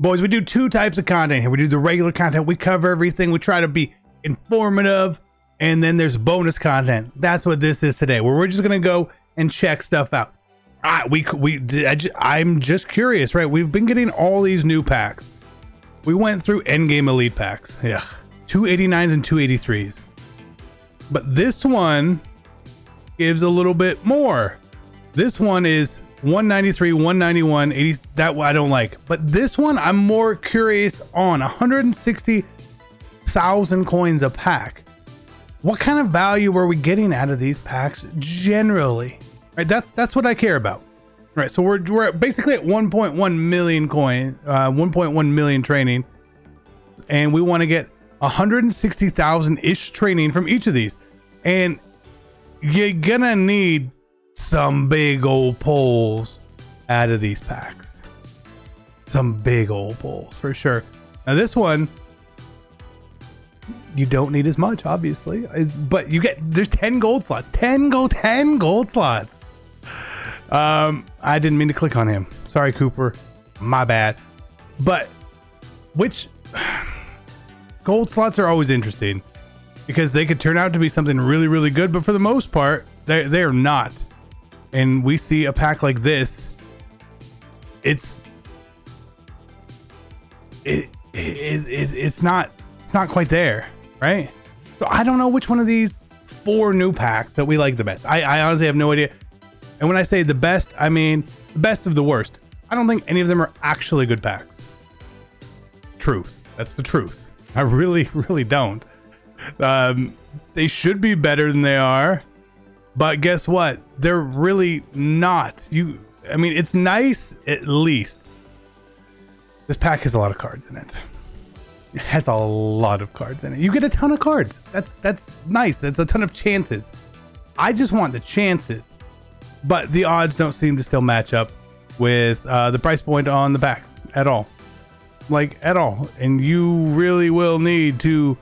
Boys, we do two types of content here. We do the regular content. We cover everything. We try to be informative. And then there's bonus content. That's what this is today, where we're just going to go and check stuff out. Ah, we we I ju- I'm just curious, right? We've been getting all these new packs. We went through Endgame Elite packs. Yeah. 289s and 283s. But this one gives a little bit more. This one is 193, 191, 80. That I don't like. But this one I'm more curious on 160,000 coins a pack. What kind of value are we getting out of these packs generally? Right, that's that's what I care about. Right, so we're we're basically at 1.1 million coin, uh, 1.1 million training, and we want to get 160,000 ish training from each of these, and you're gonna need some big old pulls out of these packs. Some big old pulls for sure. Now this one, you don't need as much, obviously, is but you get there's 10 gold slots, 10 gold, 10 gold slots. Um, I didn't mean to click on him. Sorry, Cooper. My bad. But which gold slots are always interesting because they could turn out to be something really, really good, but for the most part, they they're not. And we see a pack like this, it's it, it, it it's not it's not quite there, right? So I don't know which one of these four new packs that we like the best. I, I honestly have no idea. And when I say the best, I mean the best of the worst. I don't think any of them are actually good packs. Truth. That's the truth. I really, really don't. Um, they should be better than they are, but guess what? They're really not. You, I mean, it's nice at least. This pack has a lot of cards in it. It has a lot of cards in it. You get a ton of cards. That's that's nice. That's a ton of chances. I just want the chances but the odds don't seem to still match up with uh, the price point on the packs at all like at all and you really will need to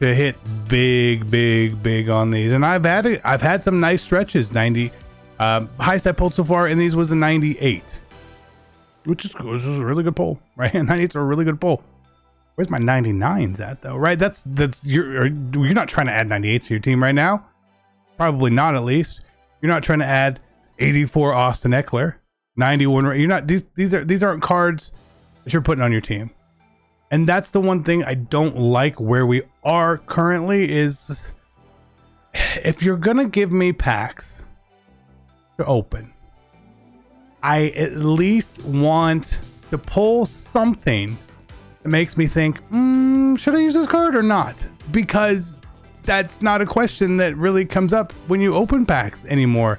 to hit big big big on these. And i've had it i've had some nice stretches 90 um highest i pulled so far in these was a 98 which is which is a really good pull right? 98's a really good pull. Where's my 99s at though right? That's that's you're you're not trying to add 98 to your team right now. Probably not at least. You're not trying to add 84 Austin Ekeler, 91. You're not these these are these aren't cards that you're putting on your team. And that's the one thing I don't like where we are currently is if you're gonna give me packs to open, I at least want to pull something that makes me think, mm, should I use this card or not? Because that's not a question that really comes up when you open packs anymore.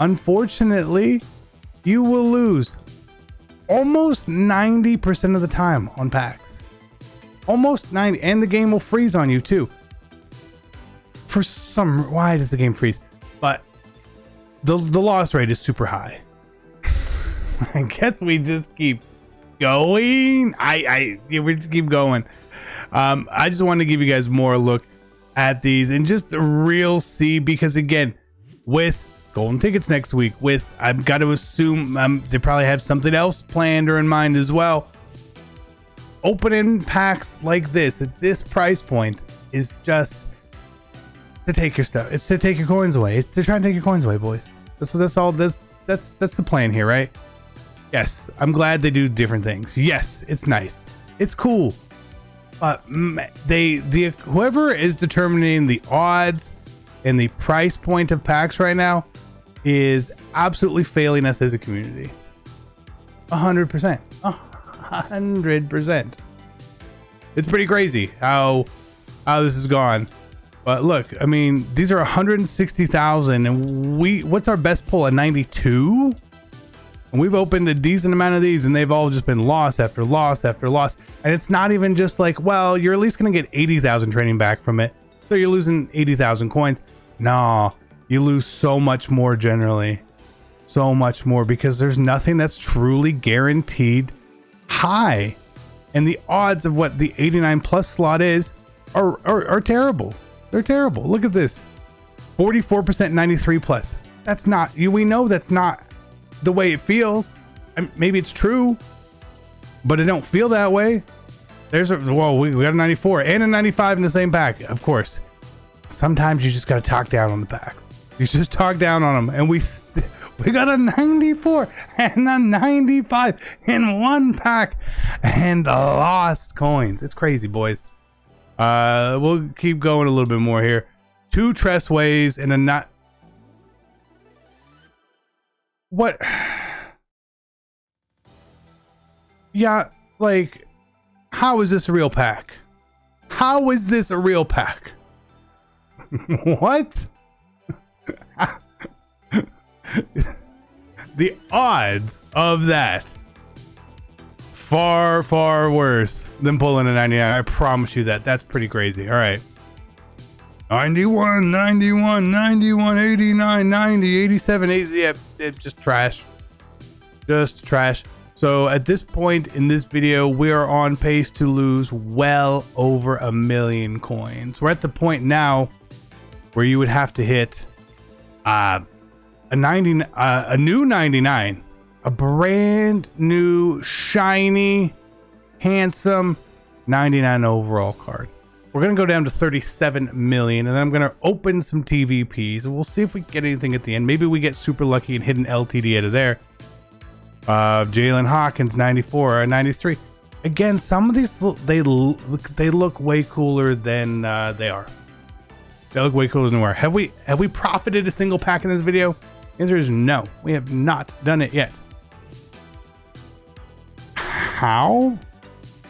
Unfortunately, you will lose almost 90% of the time on packs. Almost 90 and the game will freeze on you too. For some why does the game freeze? But the the loss rate is super high. I guess we just keep going. I I we just keep going. Um, I just wanted to give you guys more look at these and just real see because again, with golden tickets next week, with I've got to assume um, they probably have something else planned or in mind as well. Opening packs like this at this price point is just to take your stuff. It's to take your coins away. It's to try and take your coins away, boys. That's what that's all. That's that's that's the plan here, right? Yes, I'm glad they do different things. Yes, it's nice. It's cool. But they the whoever is determining the odds and the price point of packs right now is absolutely failing us as a community. A hundred percent. A hundred percent. It's pretty crazy how how this has gone. But look, I mean, these are 160,000 and we what's our best pull? at 92? And we've opened a decent amount of these and they've all just been loss after loss after loss. And it's not even just like, well, you're at least going to get 80,000 training back from it. So you're losing 80,000 coins. Nah, you lose so much more generally. So much more because there's nothing that's truly guaranteed high. And the odds of what the 89 plus slot is are, are, are terrible. They're terrible. Look at this 44% 93 plus. That's not, you. we know that's not the way it feels. I mean, maybe it's true, but it don't feel that way. There's a well, we, we got a 94 and a 95 in the same pack, of course. Sometimes you just gotta talk down on the packs. You just talk down on them, and we we got a 94 and a 95 in one pack, and lost coins. It's crazy, boys. Uh, we'll keep going a little bit more here. Two Tressways and a not. What? Yeah, like, how is this a real pack? How is this a real pack? what? the odds of that. Far far worse than pulling a 99 i promise you that. That's pretty crazy. All right. 91 91 91 89 90 87 80 yeah just trash. Just trash. So at this point in this video we are on pace to lose well over a million coins. We're at the point now where you would have to hit uh, a 90 uh, a new 99 a brand new shiny handsome 99 overall card. We're gonna go down to 37 million and then i'm gonna open some tvps and we'll see if we get anything at the end. Maybe we get super lucky and hit an ltd out of there. Uh jaylinn hawkins 94 or 93 again some of these they look they look way cooler than uh, they are. They look way cooler than they are have we have we profited a single pack in this video the answer is no we have not done it yet how?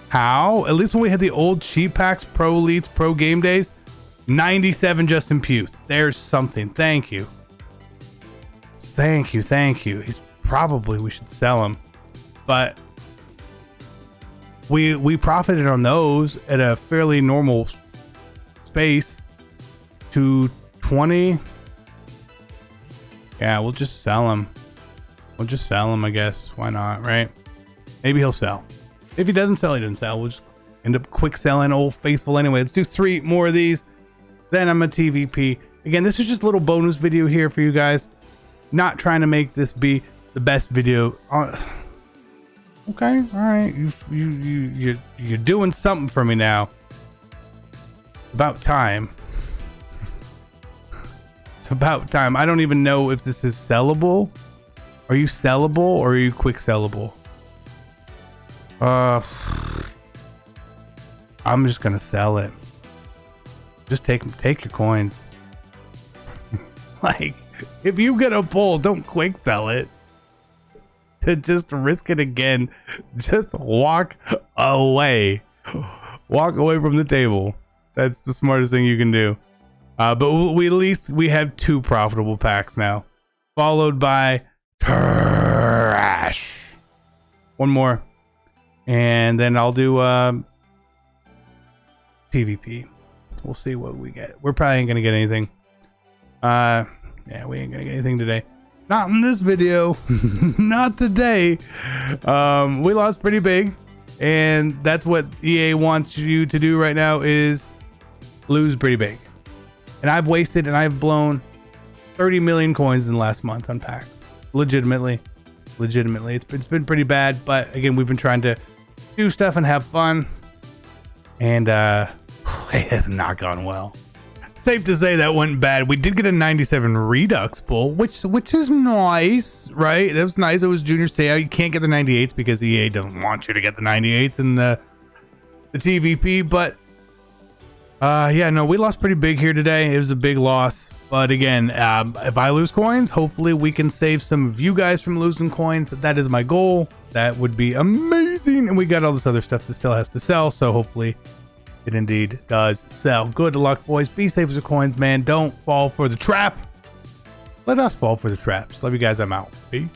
How? At least when we had the old cheap packs, pro elites, pro game days, 97 Justin Pugh. There's something. Thank you. Thank you. Thank you. He's probably we should sell him, but we we profited on those at a fairly normal space to 20 yeah we'll just sell him we'll just sell him i guess why not right Maybe he'll sell. If he doesn't sell, he doesn't sell. We'll just end up quick selling Old Faithful anyway. Let's do three more of these. Then I'm a TVP. Again, this is just a little bonus video here for you guys. Not trying to make this be the best video. Uh, okay, all right. You you you you you're doing something for me now. About time. It's about time. I don't even know if this is sellable. Are you sellable or are you quick sellable? Uh, I'm just gonna sell it. Just take take your coins. like, if you get a pull, don't quick sell it. To just risk it again, just walk away. Walk away from the table. That's the smartest thing you can do. Uh, but we at least we have two profitable packs now, followed by trash. One more and then I'll do uh, TVP. We'll see what we get. We're probably ain't gonna get anything. Uh, yeah, we ain't gonna get anything today. Not in this video. Not today. Um, we lost pretty big, and that's what EA wants you to do right now is lose pretty big. And I've wasted and I've blown 30 million coins in the last month on packs. Legitimately, legitimately, it's been, it's been pretty bad. But again, we've been trying to do stuff and have fun. And uh, it has not gone well. Safe to say that went bad. We did get a 97 Redux pull, which which is nice, right? That was nice. It was Junior Seau. You can't get the 98s because EA doesn't want you to get the 98s in the the TVP. But uh, yeah, no, we lost pretty big here today. It was a big loss. But again, um, if I lose coins, hopefully we can save some of you guys from losing coins. That is my goal. That would be amazing. And we got all this other stuff that still has to sell. So hopefully it indeed does sell. Good luck, boys. Be safe with your coins, man. Don't fall for the trap. Let us fall for the traps. Love you guys. I'm out. Peace.